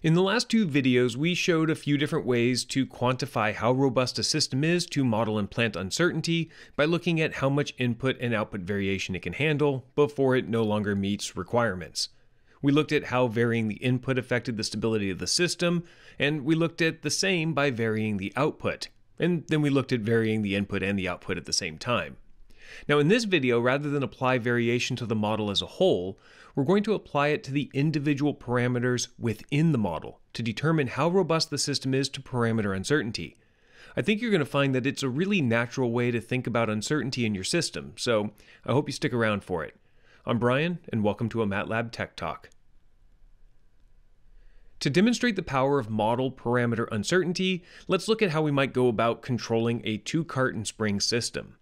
In the last two videos, we showed a few different ways to quantify how robust a system is to model and plant uncertainty by looking at how much input and output variation it can handle before it no longer meets requirements. We looked at how varying the input affected the stability of the system, and we looked at the same by varying the output. And then we looked at varying the input and the output at the same time. Now in this video, rather than apply variation to the model as a whole, we're going to apply it to the individual parameters within the model to determine how robust the system is to parameter uncertainty. I think you're going to find that it's a really natural way to think about uncertainty in your system, so I hope you stick around for it. I'm Brian, and welcome to a MATLAB Tech Talk. To demonstrate the power of model parameter uncertainty, let's look at how we might go about controlling a two-cart and spring system.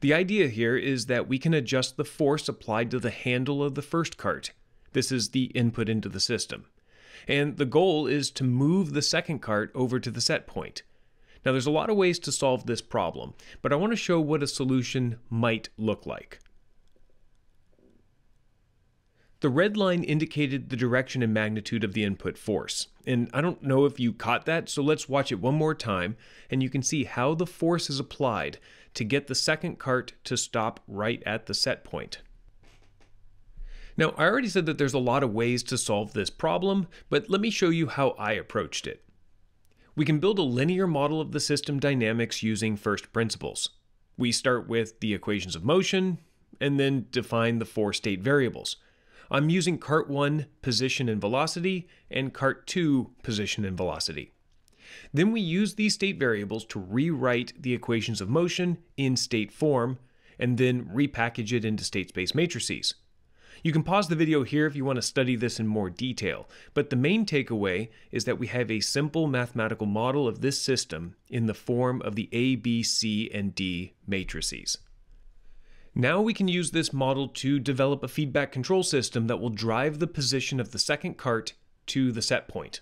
The idea here is that we can adjust the force applied to the handle of the first cart. This is the input into the system. And the goal is to move the second cart over to the set point. Now there's a lot of ways to solve this problem, but I want to show what a solution might look like. The red line indicated the direction and magnitude of the input force. And I don't know if you caught that, so let's watch it one more time, and you can see how the force is applied to get the second cart to stop right at the set point. Now, I already said that there's a lot of ways to solve this problem, but let me show you how I approached it. We can build a linear model of the system dynamics using first principles. We start with the equations of motion, and then define the four state variables. I'm using cart 1 position and velocity and cart 2 position and velocity. Then we use these state variables to rewrite the equations of motion in state form and then repackage it into state space matrices. You can pause the video here if you want to study this in more detail, but the main takeaway is that we have a simple mathematical model of this system in the form of the A, B, C, and D matrices. Now we can use this model to develop a feedback control system that will drive the position of the second cart to the set point.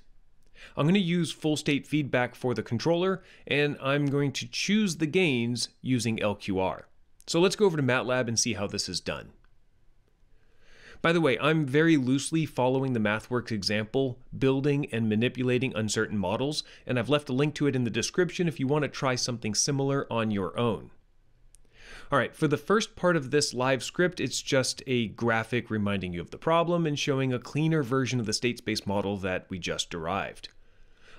I'm going to use full state feedback for the controller, and I'm going to choose the gains using LQR. So let's go over to MATLAB and see how this is done. By the way, I'm very loosely following the MathWorks example, building and manipulating uncertain models, and I've left a link to it in the description if you want to try something similar on your own. All right, for the first part of this live script, it's just a graphic reminding you of the problem and showing a cleaner version of the state space model that we just derived.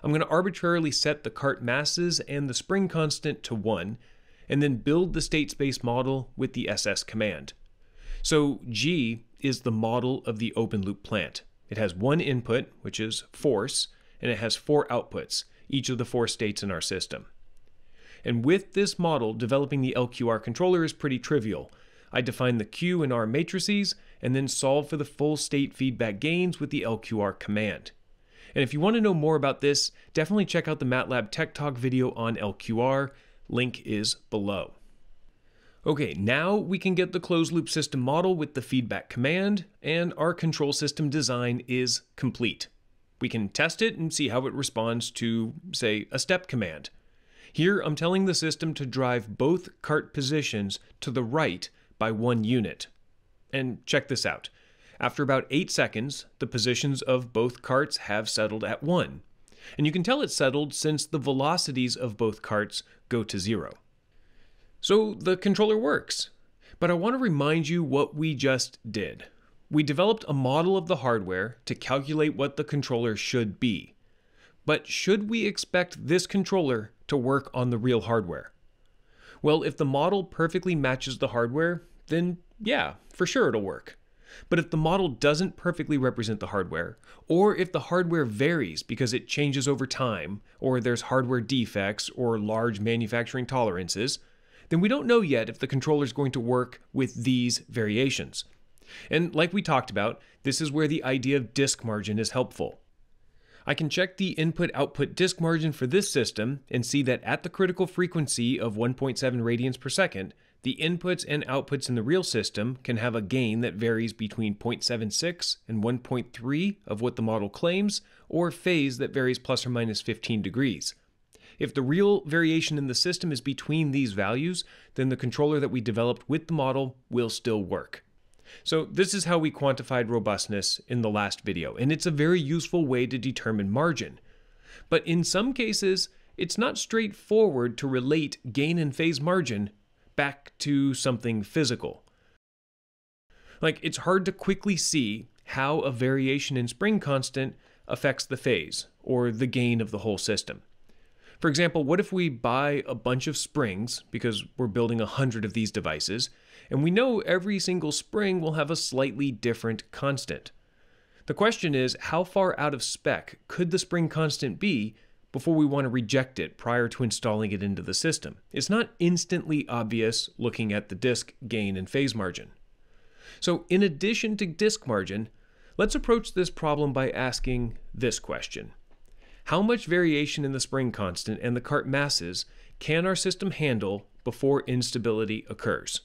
I'm going to arbitrarily set the cart masses and the spring constant to 1, and then build the state space model with the SS command. So G is the model of the open loop plant. It has one input, which is force, and it has four outputs, each of the four states in our system. And with this model, developing the LQR controller is pretty trivial. I define the Q and R matrices and then solve for the full state feedback gains with the LQR command. And if you want to know more about this, definitely check out the MATLAB Tech Talk video on LQR. Link is below. Okay, now we can get the closed loop system model with the feedback command, and our control system design is complete. We can test it and see how it responds to, say, a step command. Here I'm telling the system to drive both cart positions to the right by one unit. And check this out. After about 8 seconds, the positions of both carts have settled at 1. And you can tell it's settled since the velocities of both carts go to 0. So the controller works. But I want to remind you what we just did. We developed a model of the hardware to calculate what the controller should be. But should we expect this controller to work on the real hardware? Well, if the model perfectly matches the hardware, then yeah, for sure it'll work. But if the model doesn't perfectly represent the hardware, or if the hardware varies because it changes over time, or there's hardware defects or large manufacturing tolerances, then we don't know yet if the controller is going to work with these variations. And like we talked about, this is where the idea of disk margin is helpful. I can check the input-output disk margin for this system and see that at the critical frequency of 1.7 radians per second, the inputs and outputs in the real system can have a gain that varies between 0.76 and 1.3 of what the model claims, or phase that varies plus or minus 15 degrees. If the real variation in the system is between these values, then the controller that we developed with the model will still work. So this is how we quantified robustness in the last video, and it's a very useful way to determine margin. But in some cases, it's not straightforward to relate gain and phase margin back to something physical. Like, it's hard to quickly see how a variation in spring constant affects the phase, or the gain of the whole system. For example, what if we buy a bunch of springs, because we're building a hundred of these devices, and we know every single spring will have a slightly different constant? The question is, how far out of spec could the spring constant be before we want to reject it prior to installing it into the system? It's not instantly obvious looking at the disk gain and phase margin. So in addition to disk margin, let's approach this problem by asking this question. How much variation in the spring constant and the cart masses can our system handle before instability occurs?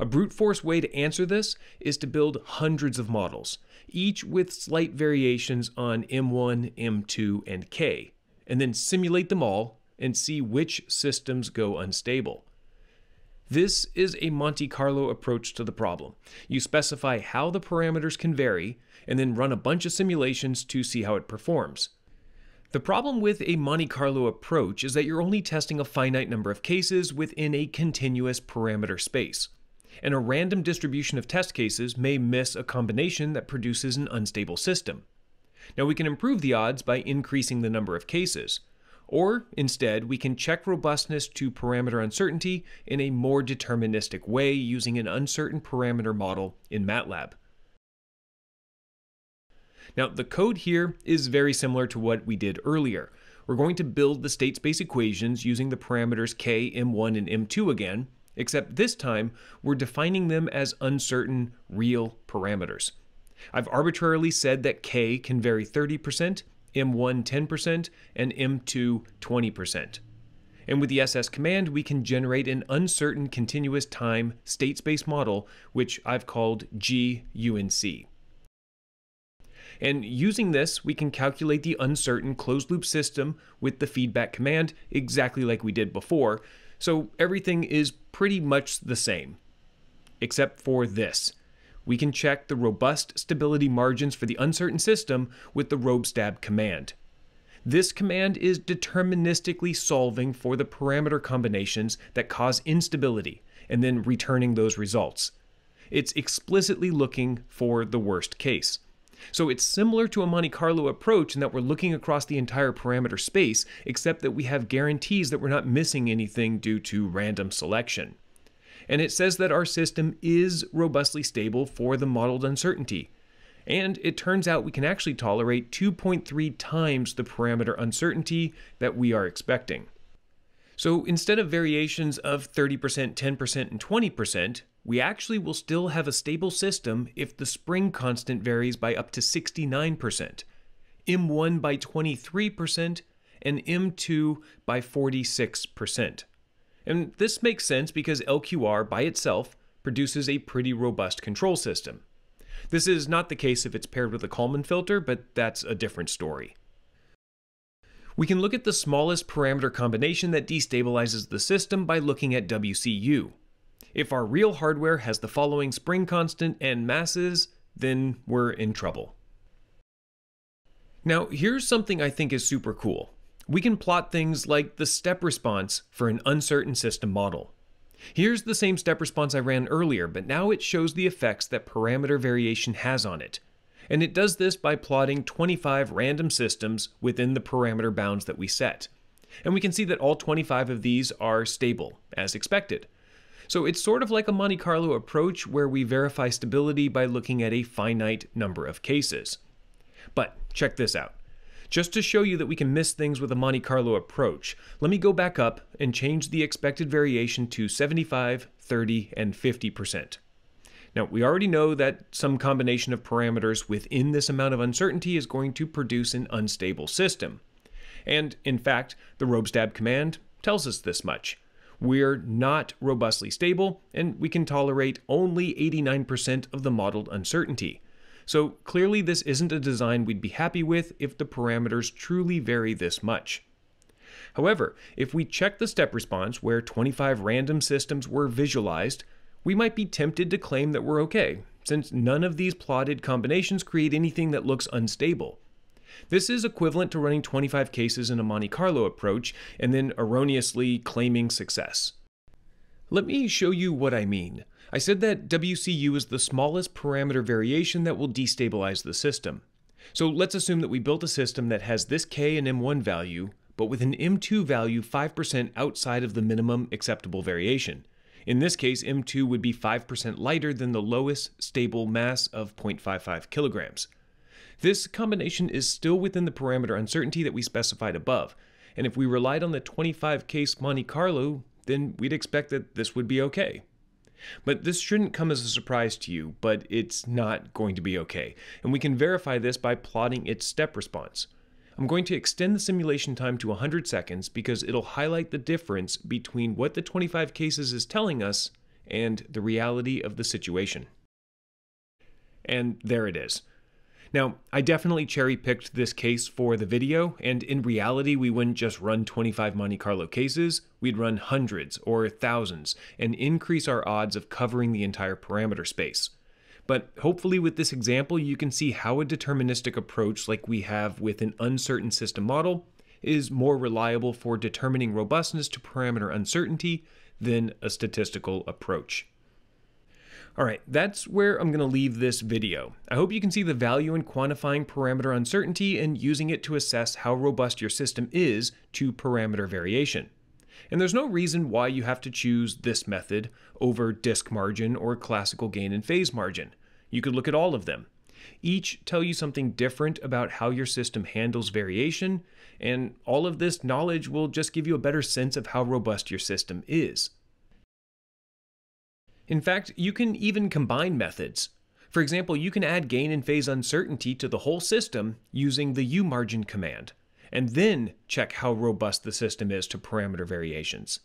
A brute force way to answer this is to build hundreds of models, each with slight variations on M1, M2, and K, and then simulate them all and see which systems go unstable. This is a Monte Carlo approach to the problem. You specify how the parameters can vary, and then run a bunch of simulations to see how it performs. The problem with a Monte Carlo approach is that you're only testing a finite number of cases within a continuous parameter space, and a random distribution of test cases may miss a combination that produces an unstable system. Now we can improve the odds by increasing the number of cases, or instead, we can check robustness to parameter uncertainty in a more deterministic way using an uncertain parameter model in MATLAB. Now, the code here is very similar to what we did earlier. We're going to build the state space equations using the parameters k, m1, and m2 again, except this time we're defining them as uncertain real parameters. I've arbitrarily said that k can vary 30%, M1 10%, and M2 20%. And with the SS command, we can generate an uncertain continuous time state space model, which I've called GUNC. And using this, we can calculate the uncertain closed loop system with the feedback command exactly like we did before, so everything is pretty much the same. Except for this we can check the robust stability margins for the uncertain system with the robstab command. This command is deterministically solving for the parameter combinations that cause instability and then returning those results. It's explicitly looking for the worst case. So it's similar to a Monte Carlo approach in that we're looking across the entire parameter space, except that we have guarantees that we're not missing anything due to random selection and it says that our system is robustly stable for the modeled uncertainty. And it turns out we can actually tolerate 2.3 times the parameter uncertainty that we are expecting. So instead of variations of 30%, 10%, and 20%, we actually will still have a stable system if the spring constant varies by up to 69%, M1 by 23%, and M2 by 46%. And this makes sense because LQR by itself produces a pretty robust control system. This is not the case if it's paired with a Kalman filter, but that's a different story. We can look at the smallest parameter combination that destabilizes the system by looking at WCU. If our real hardware has the following spring constant and masses, then we're in trouble. Now, here's something I think is super cool we can plot things like the step response for an uncertain system model. Here's the same step response I ran earlier, but now it shows the effects that parameter variation has on it. And it does this by plotting 25 random systems within the parameter bounds that we set. And we can see that all 25 of these are stable, as expected. So it's sort of like a Monte Carlo approach where we verify stability by looking at a finite number of cases. But check this out. Just to show you that we can miss things with a Monte Carlo approach, let me go back up and change the expected variation to 75, 30, and 50%. Now, we already know that some combination of parameters within this amount of uncertainty is going to produce an unstable system. And in fact, the robstab command tells us this much. We're not robustly stable, and we can tolerate only 89% of the modeled uncertainty. So clearly this isn't a design we'd be happy with if the parameters truly vary this much. However, if we check the step response where 25 random systems were visualized, we might be tempted to claim that we're okay, since none of these plotted combinations create anything that looks unstable. This is equivalent to running 25 cases in a Monte Carlo approach and then erroneously claiming success. Let me show you what I mean. I said that WCU is the smallest parameter variation that will destabilize the system. So let's assume that we built a system that has this K and M1 value, but with an M2 value 5% outside of the minimum acceptable variation. In this case, M2 would be 5% lighter than the lowest stable mass of 0.55 kilograms. This combination is still within the parameter uncertainty that we specified above, and if we relied on the 25 case Monte Carlo, then we'd expect that this would be okay. But this shouldn't come as a surprise to you, but it's not going to be okay, and we can verify this by plotting its step response. I'm going to extend the simulation time to 100 seconds because it'll highlight the difference between what the 25 cases is telling us and the reality of the situation. And there it is. Now, I definitely cherry picked this case for the video, and in reality, we wouldn't just run 25 Monte Carlo cases, we'd run hundreds or thousands and increase our odds of covering the entire parameter space. But hopefully, with this example, you can see how a deterministic approach, like we have with an uncertain system model, is more reliable for determining robustness to parameter uncertainty than a statistical approach. All right, that's where I'm going to leave this video. I hope you can see the value in quantifying parameter uncertainty and using it to assess how robust your system is to parameter variation. And there's no reason why you have to choose this method over disk margin or classical gain and phase margin. You could look at all of them. Each tell you something different about how your system handles variation, and all of this knowledge will just give you a better sense of how robust your system is. In fact, you can even combine methods. For example, you can add gain and phase uncertainty to the whole system using the umargin command, and then check how robust the system is to parameter variations.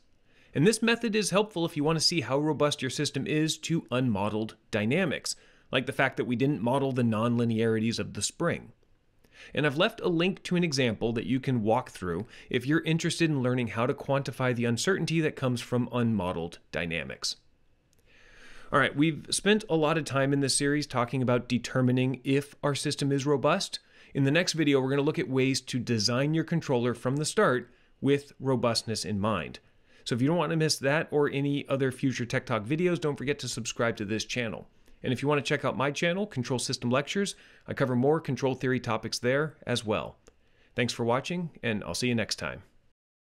And this method is helpful if you want to see how robust your system is to unmodeled dynamics, like the fact that we didn't model the nonlinearities of the spring. And I've left a link to an example that you can walk through if you're interested in learning how to quantify the uncertainty that comes from unmodeled dynamics. All right, we've spent a lot of time in this series talking about determining if our system is robust. In the next video, we're going to look at ways to design your controller from the start with robustness in mind. So if you don't want to miss that or any other future Tech Talk videos, don't forget to subscribe to this channel. And if you want to check out my channel, Control System Lectures, I cover more control theory topics there as well. Thanks for watching, and I'll see you next time.